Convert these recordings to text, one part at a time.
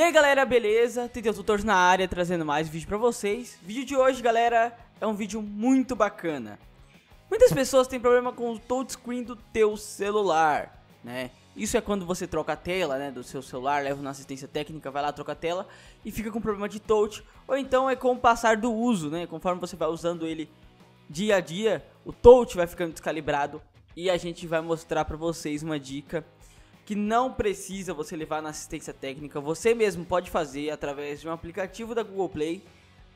E aí galera, beleza? Tentei Tutores na área trazendo mais vídeo pra vocês. O vídeo de hoje, galera, é um vídeo muito bacana. Muitas pessoas têm problema com o touchscreen do teu celular, né? Isso é quando você troca a tela, né, do seu celular, leva na assistência técnica, vai lá, troca a tela e fica com problema de touch. Ou então é com o passar do uso, né? Conforme você vai usando ele dia a dia, o touch vai ficando descalibrado e a gente vai mostrar pra vocês uma dica que não precisa você levar na assistência técnica, você mesmo pode fazer através de um aplicativo da Google Play.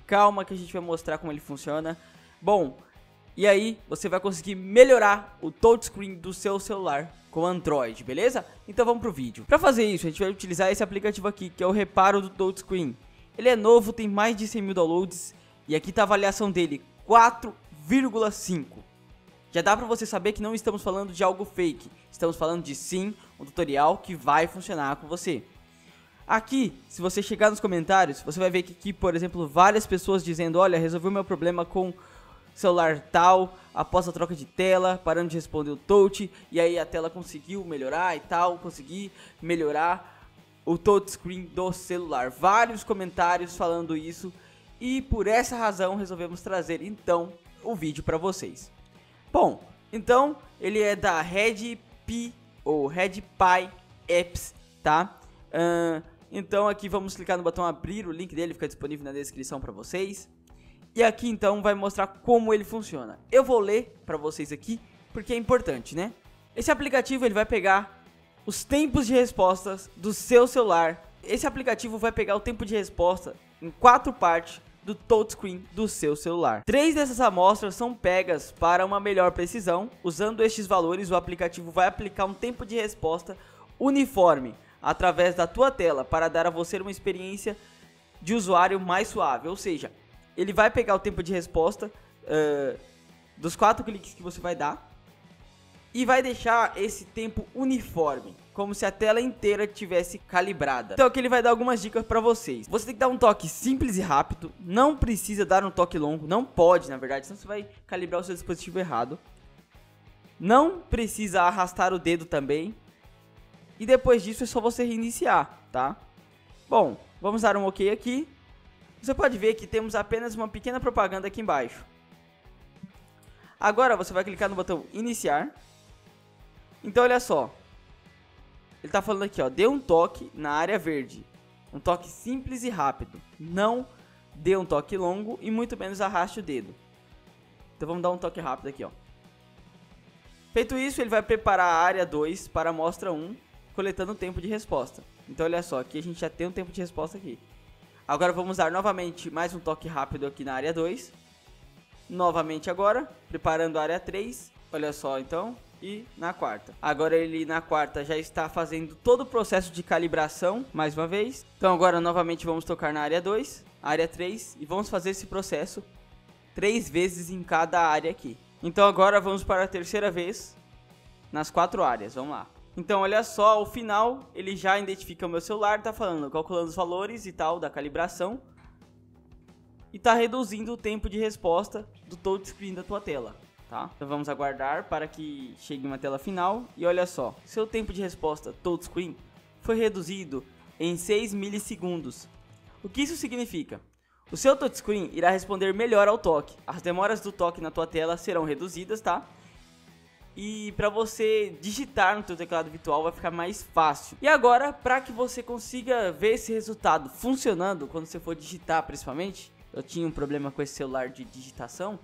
Calma que a gente vai mostrar como ele funciona. Bom, e aí você vai conseguir melhorar o touchscreen do seu celular com Android, beleza? Então vamos pro vídeo. Para fazer isso, a gente vai utilizar esse aplicativo aqui, que é o reparo do touchscreen. Ele é novo, tem mais de 100 mil downloads e aqui tá a avaliação dele, 4,5. Já dá pra você saber que não estamos falando de algo fake, estamos falando de sim, um tutorial que vai funcionar com você. Aqui, se você chegar nos comentários, você vai ver que aqui, por exemplo, várias pessoas dizendo, olha, resolvi o meu problema com celular tal, após a troca de tela, parando de responder o touch, e aí a tela conseguiu melhorar e tal, consegui melhorar o touchscreen do celular. Vários comentários falando isso, e por essa razão resolvemos trazer então o vídeo para vocês. Bom, então ele é da Red P ou Red Pi Apps, tá? Uh, então aqui vamos clicar no botão abrir, o link dele fica disponível na descrição para vocês. E aqui então vai mostrar como ele funciona. Eu vou ler para vocês aqui porque é importante, né? Esse aplicativo ele vai pegar os tempos de respostas do seu celular. Esse aplicativo vai pegar o tempo de resposta em quatro partes do touchscreen do seu celular. Três dessas amostras são pegas para uma melhor precisão. Usando estes valores, o aplicativo vai aplicar um tempo de resposta uniforme através da tua tela para dar a você uma experiência de usuário mais suave. Ou seja, ele vai pegar o tempo de resposta uh, dos quatro cliques que você vai dar e vai deixar esse tempo uniforme como se a tela inteira tivesse calibrada. Então aqui ele vai dar algumas dicas para vocês. Você tem que dar um toque simples e rápido, não precisa dar um toque longo, não pode na verdade, senão você vai calibrar o seu dispositivo errado. Não precisa arrastar o dedo também. E depois disso é só você reiniciar, tá? Bom, vamos dar um OK aqui. Você pode ver que temos apenas uma pequena propaganda aqui embaixo. Agora você vai clicar no botão iniciar. Então olha só, ele tá falando aqui, ó, dê um toque na área verde. Um toque simples e rápido. Não dê um toque longo e muito menos arraste o dedo. Então vamos dar um toque rápido aqui, ó. Feito isso, ele vai preparar a área 2 para a amostra 1, coletando o tempo de resposta. Então olha só, aqui a gente já tem um tempo de resposta aqui. Agora vamos dar novamente mais um toque rápido aqui na área 2. Novamente agora, preparando a área 3. Olha só então, e na quarta. Agora ele na quarta já está fazendo todo o processo de calibração mais uma vez. Então agora novamente vamos tocar na área 2, área 3 e vamos fazer esse processo três vezes em cada área aqui. Então agora vamos para a terceira vez nas quatro áreas. Vamos lá. Então olha só, ao final ele já identifica o meu celular, tá falando, calculando os valores e tal da calibração. E tá reduzindo o tempo de resposta do touchscreen da tua tela tá? Então vamos aguardar para que chegue uma tela final e olha só, seu tempo de resposta touchscreen foi reduzido em 6 milissegundos. O que isso significa? O seu touchscreen irá responder melhor ao toque. As demoras do toque na tua tela serão reduzidas, tá? E para você digitar no teu teclado virtual vai ficar mais fácil. E agora, para que você consiga ver esse resultado funcionando quando você for digitar, principalmente, eu tinha um problema com esse celular de digitação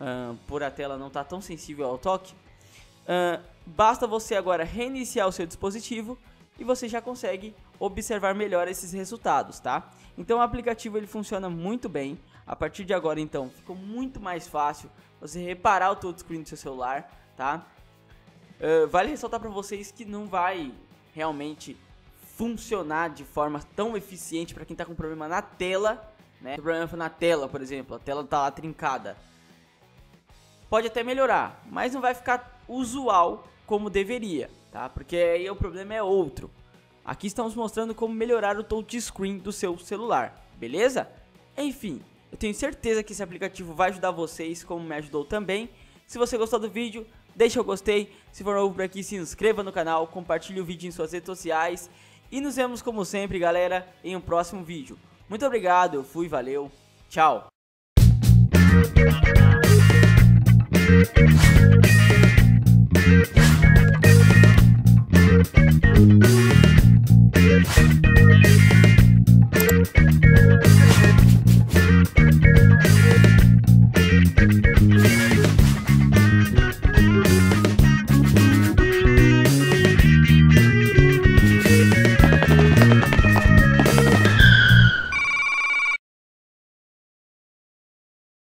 uh, por a tela não estar tá tão sensível ao toque, uh, basta você agora reiniciar o seu dispositivo e você já consegue observar melhor esses resultados, tá? Então o aplicativo ele funciona muito bem. A partir de agora, então, ficou muito mais fácil você reparar o touchscreen do seu celular, tá? Uh, vale ressaltar para vocês que não vai realmente funcionar de forma tão eficiente para quem está com problema na tela, né? O problema na tela, por exemplo, a tela tá lá trincada pode até melhorar, mas não vai ficar usual como deveria, tá? Porque aí o problema é outro. Aqui estamos mostrando como melhorar o touchscreen do seu celular, beleza? Enfim, eu tenho certeza que esse aplicativo vai ajudar vocês, como me ajudou também. Se você gostou do vídeo, deixa o gostei. Se for novo por aqui, se inscreva no canal, compartilhe o vídeo em suas redes sociais E nos vemos como sempre, galera, em um próximo vídeo. Muito obrigado, eu fui, valeu, tchau. Thank you.